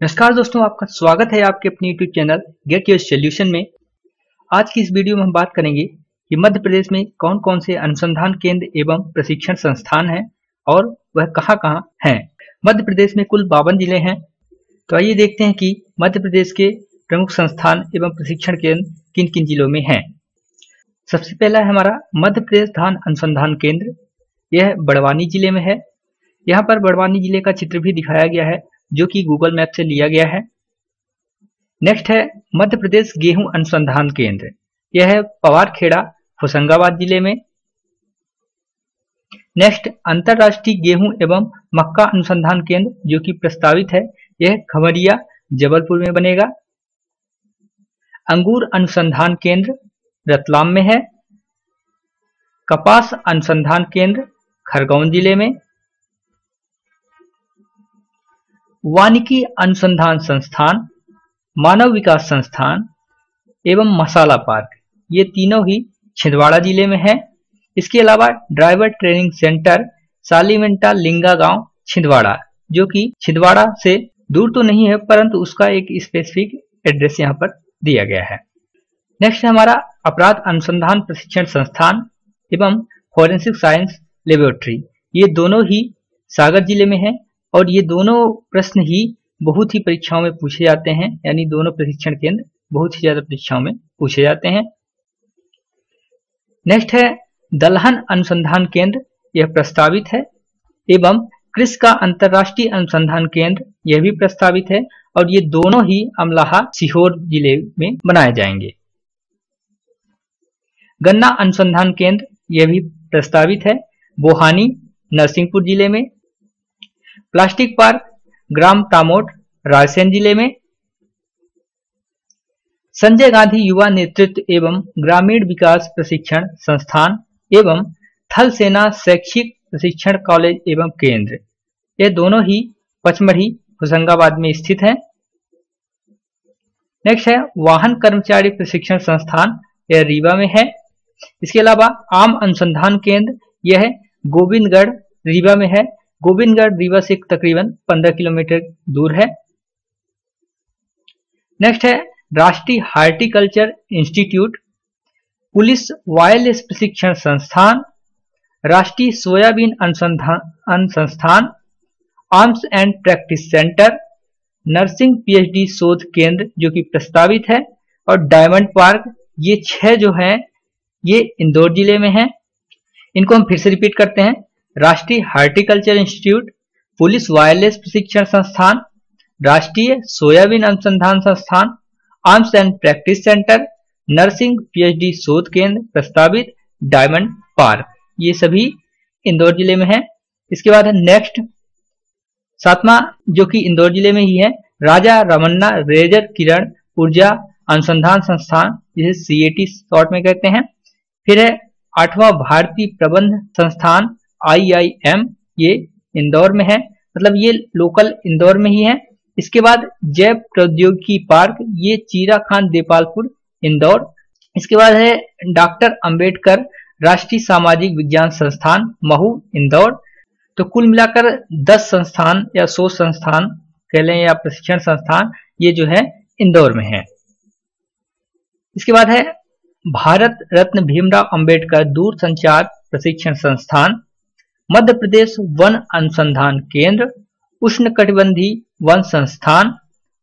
नमस्कार दोस्तों, आपका स्वागत है आपके अपने YouTube channel Get Your Solution में। आज की इस वीडियो में हम बात करेंगे कि मध्य प्रदेश में कौन कौन से अनुसंधान केंद्र एवं प्रशिक्षण संस्थान हैं और वह कहाँ कहाँ हैं। मध्य प्रदेश में कुल बावन ज़िले हैं। तो आइए देखते हैं कि मध्य प्रदेश के प्रमुख संस्थान एवं प्रशिक्षण केंद्र किन किन जिलों में हैं। सबसे पहला है हमारा मध्य प्रदेश धान अनुसंधान केंद्र। यह बड़वानी ज़िले में है। यहाँ पर बड़वानी ज़िले का चित्र भी दिखाया गया है। जो कि गूगल मैप से लिया गया है। नेक्स्ट है, मध्य प्रदेश गेहूँ अनुसंधान केंद्र। यह है पवार खेड़ा होशंगाबाद ज़िले में। नेक्स्ट अंतरराष्ट्रीय गेहूँ एवं मक्का अनुसंधान केंद्र, जो कि प्रस्तावित है। यह खमरिया जबलपुर में बनेगा। अंगूर अनुसंधान केंद्र, रतलाम में है। कपास अनुसंधान केंद्र, खरगोन ज़िले में। वानिकी अनुसंधान संस्थान, मानव विकास संस्थान एवं मसाला पार्क। ये तीनों ही छिंदवाड़ा ज़िले में है। इसके अलावा ड्राइवर ट्रेनिंग सेंटर सालीमेंटा लिंगा गाँव छिंदवाड़ा जो कि छिंदवाड़ा से दूर तो नहीं है, परंतु उसका एक स्पेसिफिक एड्रेस यहाँ पर दिया गया है। नेक्स्ट है हमारा अपराध अनुसंधान प्रशिक्षण संस्थान एवं फॉरेंसिक साइंस लेबोरेटरी ये दोनों ही सागर ज़िले में है। और ये दोनों प्रश्न ही बहुत ही परीक्षाओं में पूछे जाते हैं, यानी दोनों प्रशिक्षण केंद्र बहुत ही ज़्यादा परीक्षाओं में पूछे जाते हैं। नेक्स्ट है, दलहन अनुसंधान केंद्र, यह प्रस्तावित है। एवं कृष का अंतरराष्ट्रीय अनुसंधान केंद्र, यह भी प्रस्तावित है। और ये दोनों ही अमलाहा सीहोर ज़िले में बनाए जाएँगे। गन्ना अनुसंधान केंद्र, यह भी प्रस्तावित है। बोहानी, नरसिंहपुर ज़िले में प्लास्टिक पार्क, ग्राम तामोट रायसेन ज़िले में। संजय गांधी युवा नेतृत्व एवं ग्रामीण विकास प्रशिक्षण संस्थान एवं थल सेना शैक्षिक प्रशिक्षण कॉलेज एवं केंद्र। ये दोनों ही पचमढ़ी, होशंगाबाद में स्थित हैं। नेक्स्ट है, वाहन कर्मचारी प्रशिक्षण संस्थान यह रीवा में है। इसके अलावा आम अनुसंधान केंद्र, यह गोविंदगढ़, रीवा में है। गोविंदगढ़ रीवा से तकरीबन 15 किलोमीटर दूर है। नेक्स्ट है, राष्ट्रीय हार्टिकल्चर इंस्टीट्यूट, पुलिस वायरलेस प्रशिक्षण संस्थान, राष्ट्रीय सोयाबीन अनुसंधान संस्थान arms and practice centre, nursing PhD शोध केंद्र जो कि प्रस्तावित है, और डायमंड पार्क, ये छह जो हैं, ये इंदौर ज़िले में है। इनको हम फिर से रिपीट करते हैं। राष्ट्रीय हार्टिकल्चर इंस्टीट्यूट, पुलिस वायरलेस प्रशिक्षण संस्थान, राष्ट्रीय सोयाबीन अनुसंधान संस्थान, arms and practice centre, nursing PhD शोध केंद्र प्रस्तावित डायमंड पार्क। ये सभी इंदौर ज़िले में है। इसके बाद है नेक्स्ट, सातवां, जो कि इंदौर ज़िले में ही है, राजा रमन्ना रेजर किरण ऊर्जा अनुसंधान संस्थान, जिसे सीएटी शॉर्ट में कहते हैं। फिर है आठवां भारतीय प्रबंध संस्थान आईआईएम ये इंदौर में है। मतलब ये लोकल इंदौर में ही है। इसके बाद जैव प्रौद्योगिकी पार्क, ये चीरा खान देपालपुर, इंदौर। इसके बाद है डॉक्टर अंबेडकर राष्ट्रीय सामाजिक विज्ञान संस्थान, महू, इंदौर। तो कुल मिलाकर 10 संस्थान या 100 संस्थान कह लें या प्रशिक्षण संस्थान ये जो है इंदौर में है। इसके बाद है भारत रत्न भीमराव अंबेडकर दूर संचार प्रशिक्षण संस्थान। मध्य प्रदेश वन अनुसंधान केंद्र उष्ण कटिबंधी वन संस्थान,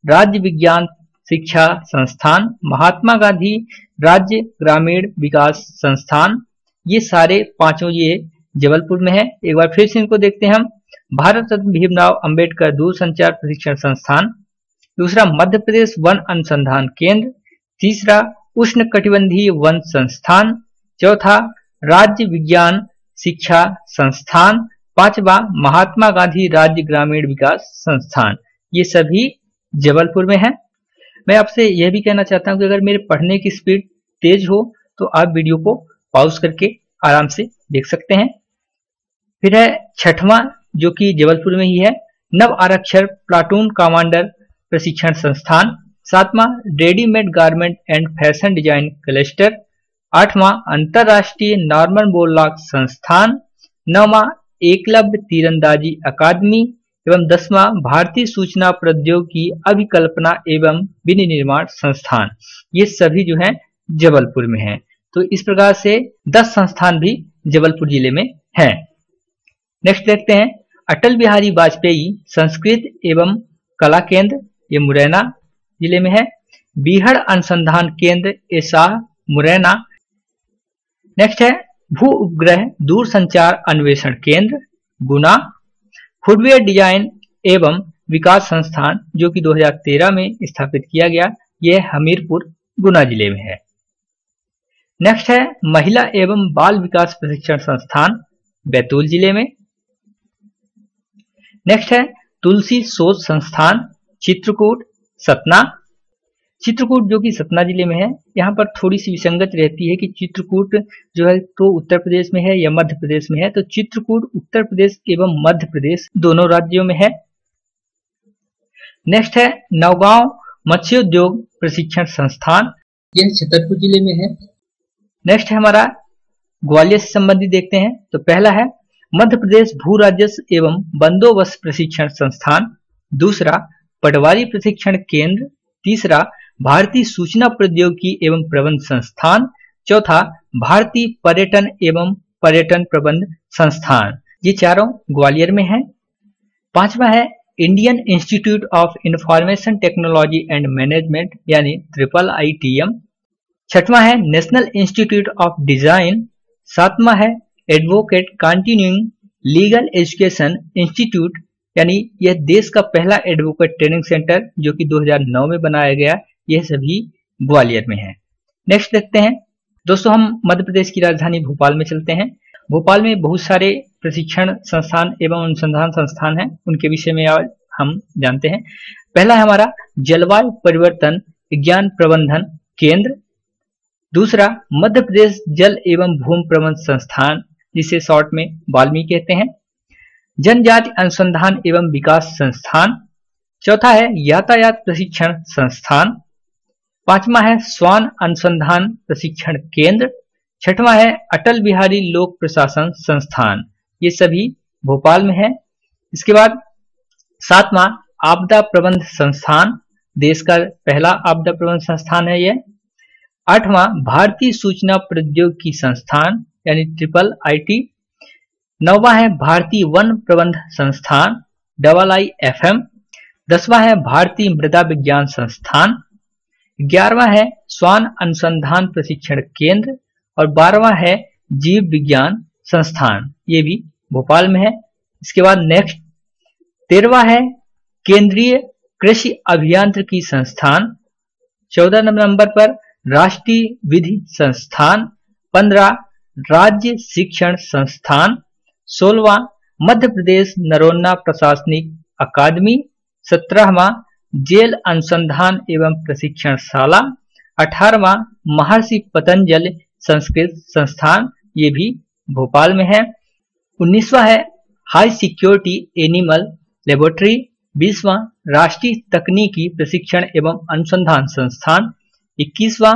राज्य विज्ञान शिक्षा संस्थान, महात्मा गांधी राज्य ग्रामीण विकास संस्थान। ये सारे पाँचों ये जबलपुर में है। एक बार फिर से इनको देखते हैं हम। भारत रत्न भीमराव अंबेडकर दूरसंचार प्रशिक्षण संस्थान। दूसरा मध्य प्रदेश वन अनुसंधान केंद्र। तीसरा उष्ण कटिबंधीय वन संस्थान। चौथा राज्य विज्ञान शिक्षा संस्थान, पांचवा महात्मा गांधी राज्य ग्रामीण विकास संस्थान। ये सभी जबलपुर में है। मैं आपसे यह भी कहना चाहता हूँ कि अगर मेरे पढ़ने की स्पीड तेज हो तो आप वीडियो को पॉज करके आराम से देख सकते हैं। फिर है छठवां, जो कि जबलपुर में ही है, नव आरक्षर प्लाटून कमांडर प्रशिक्षण संस्थान। सातवां, readymade garment and fashion design cluster. आठवां अंतरराष्ट्रीय नॉर्मन बोरलॉग संस्थान नौवा एकलव्य तीरंदाजी अकादमी, एवं दसवां भारतीय सूचना प्रौद्योगिकी अभिकल्पना एवं विनिर्माण संस्थान। ये सभी जो है जबलपुर में है। तो इस प्रकार से 10 संस्थान भी जबलपुर ज़िले में हैं। नेक्स्ट देखते हैं। अटल बिहारी वाजपेयी संस्कृत एवं कला केंद्र, ये मुरैना ज़िले में है। बीहड़ अनुसंधान केंद्र ऐसा मुरैना नेक्स्ट है, भू उपग्रह दूर संचार अन्वेषण केंद्र, गुना। फुटवेयर डिज़ाइन एवं विकास संस्थान, जो कि 2013 में स्थापित किया गया यह हमीरपुर, गुना ज़िले में है। नेक्स्ट है, महिला एवं बाल विकास प्रशिक्षण संस्थान, बैतूल ज़िले में। नेक्स्ट है, तुलसी शोध संस्थान, चित्रकूट, सतना। चित्रकूट जो कि सतना ज़िले में है यहाँ पर थोड़ी सी विसंगत रहती है कि चित्रकूट जो है तो उत्तर प्रदेश में है या मध्य प्रदेश में है। तो चित्रकूट उत्तर प्रदेश एवं मध्य प्रदेश दोनों राज्यों में है। नेक्स्ट है नौगांव मत्स्योद्योग प्रशिक्षण संस्थान। यह छतरपुर ज़िले में है। नेक्स्ट है हमारा ग्वालियर से संबंधित देखते हैं। तो पहला है मध्य प्रदेश भू राजस्व एवं बंदोबस्त प्रशिक्षण संस्थान। दूसरा पटवारी प्रशिक्षण केंद्र। तीसरा भारतीय सूचना प्रौद्योगिकी एवं प्रबंध संस्थान, चौथा, भारतीय पर्यटन एवं पर्यटन प्रबंध संस्थान। ये चारों ग्वालियर में है। पांचवा है, Indian Institute of Information Technology and Management, यानी ट्रिपल आई टी एम। छठवा है, नेशनल इंस्टीट्यूट ऑफ़ डिज़ाइन। सातवा है, advocate continuing legal education institute, यानी यह देश का पहला एडवोकेट ट्रेनिंग सेंटर, जो कि 2009 में बनाया गया। यह सभी ग्वालियर में है। नेक्स्ट देखते हैं। दोस्तों, हम मध्य प्रदेश की राजधानी भोपाल में चलते हैं। भोपाल में बहुत सारे प्रशिक्षण संस्थान एवं अनुसंधान संस्थान हैं। उनके विषय में आज हम जानते हैं। पहला है हमारा जलवायु परिवर्तन विज्ञान प्रबंधन केंद्र। दूसरा, मध्य प्रदेश जल एवं भूमि प्रबंध संस्थान, जिसे शॉर्ट में वाल्मीकि कहते हैं। जनजाति अनुसंधान एवं विकास संस्थान। चौथा है यातायात प्रशिक्षण संस्थान। पांचवा है स्वान अनुसंधान प्रशिक्षण केंद्र। छठवां है अटल बिहारी लोक प्रशासन संस्थान। ये सभी भोपाल में है। इसके बाद सातवां आपदा प्रबंध संस्थान। देश का पहला आपदा प्रबंध संस्थान है यह आठवां भारतीय सूचना प्रौद्योगिकी संस्थान, यानी ट्रिपल आईटी। नौवा है भारतीय वन प्रबंध संस्थान, डबल आई एफ़ एम। दसवां है भारतीय मृदा विज्ञान संस्थान। ग्यारहवा है स्वान अनुसंधान प्रशिक्षण केंद्र और बारहवा है जीव विज्ञान संस्थान। ये भी भोपाल में है। इसके बाद नेक्स्ट तेरवा है केंद्रीय कृषि अभियांत्रिकी संस्थान। चौदह नंबर पर राष्ट्रीय विधि संस्थान। पंद्रह, राज्य शिक्षण संस्थान। सोलवा मध्य प्रदेश नरोन्ना प्रशासनिक अकादमी। सत्रहवा जेल अनुसंधान एवं प्रशिक्षण शाला अठारवा महर्षि पतंजल संस्कृत संस्थान, ये भी भोपाल में है। उन्नीसवा है हाई सिक्योरिटी एनिमल लेबोरेटरी बीसवा राष्ट्रीय तकनीकी प्रशिक्षण एवं अनुसंधान संस्थान, इक्कीसवा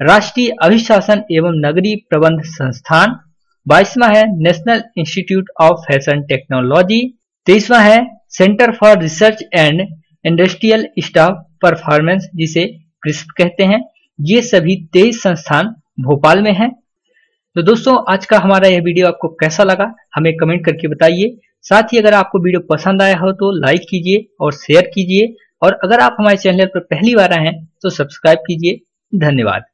राष्ट्रीय अभिशासन एवं नगरीय प्रबंध संस्थान, बाईसवा है National Institute of Fashion Technology तेईसवा है Centre for Research and Industrial Staff Performance जिसे क्रिस्प कहते हैं, ये सभी तेईस संस्थान भोपाल में हैं। तो दोस्तों, आज का हमारा यह वीडियो आपको कैसा लगा, हमें कमेंट करके बताइए। साथ ही अगर आपको वीडियो पसंद आया हो तो लाइक कीजिए और शेयर कीजिए। और अगर आप हमारे चैनल पर पहली बार आए हैं तो सब्सक्राइब कीजिए। धन्यवाद।